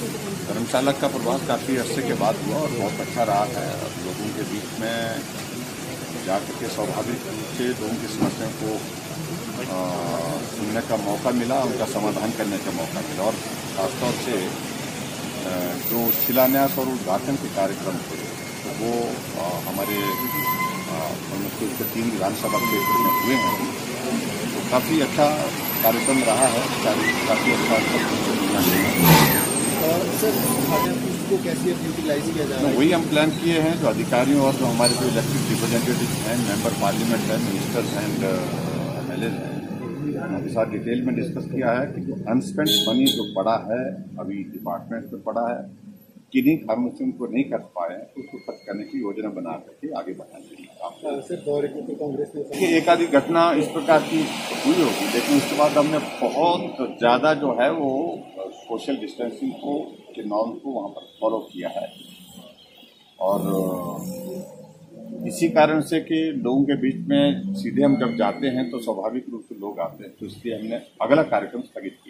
धर्मशाला का प्रवास काफ़ी अरसे के बाद हुआ और बहुत अच्छा रहा है। लोगों के बीच में जाकर के स्वाभाविक रूप से लोगों की समस्याओं को सुनने का मौका मिला उनका समाधान करने का मौका मिला और खासतौर से जो शिलान्यास और उद्घाटन के कार्यक्रम थे तो वो आ, हमारे तो तीन विधानसभा क्षेत्र में हुए हैं। तो काफ़ी अच्छा कार्यक्रम रहा है काफ़ी अच्छा कैसे वही हम प्लान किए हैं, जो अधिकारियों और जो हमारे जो इलेक्टेड रिप्रेजेंटेटिव हैं मेंबर पार्लियामेंट हैं मिनिस्टर्स एंड एम एल हैं, उनके साथ डिटेल में डिस्कस किया है कि जो अनस्पेंड मनी जो पड़ा है, अभी डिपार्टमेंट में पड़ा है किन्हीं कारणों से उनको नहीं कर पाए हैं तो उसको खर्च करने की योजना बना करके आगे बढ़ाने की तो कांग्रेस ने एक आधी घटना इस प्रकार की हुई होगी लेकिन उसके बाद हमने बहुत ज़्यादा जो है वो सोशल डिस्टेंसिंग को के नॉर्म को वहाँ पर फॉलो किया है। और इसी कारण से कि लोगों के बीच में सीधे हम जब जाते हैं तो स्वाभाविक रूप से लोग आते हैं तो इसलिए हमने अगला कार्यक्रम स्थगित किया। है